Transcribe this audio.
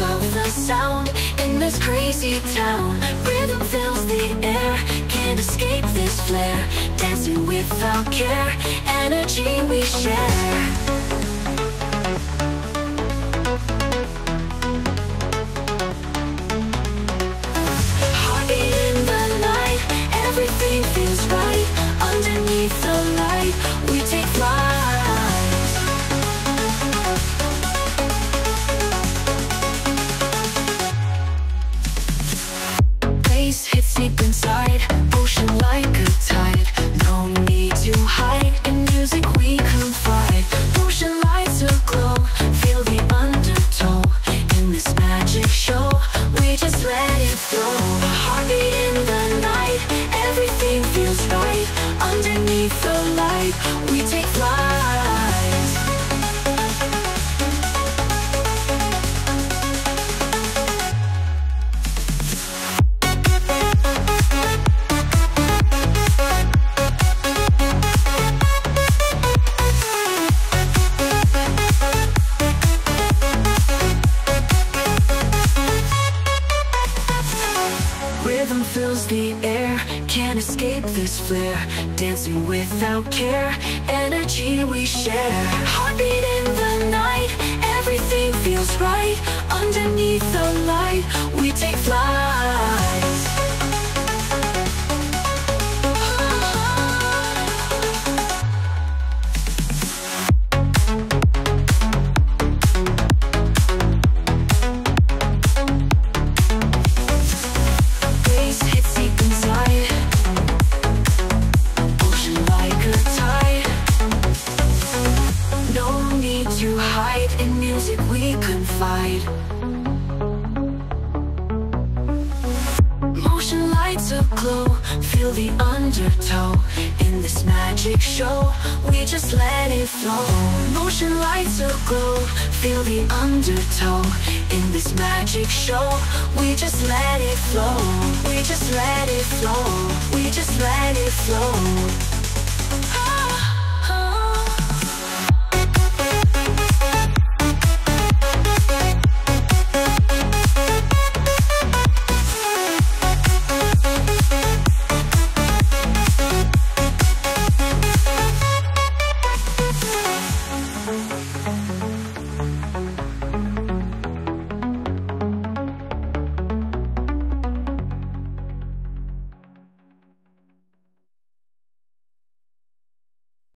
echoes the sound in this crazy town. Rhythm fills the air, can't escape this flare. Dancing without care, energy we share. Deep inside, like a tide. No need to hide, in music we confide. Lights feel the undertow. In this magic show, we just let it flow. Heartbeat in the night, everything feels right. Underneath the we take flight. Can't escape this flare. Dancing without care, energy we share. Heartbeat in the night, everything feels right. Underneath the need to hide In music we confide. Motion lights aglow Feel the undertow. In this magic show We just let it flow. Motion lights aglow Feel the undertow. In this magic show We just let it flow. We just let it flow. We just let it flow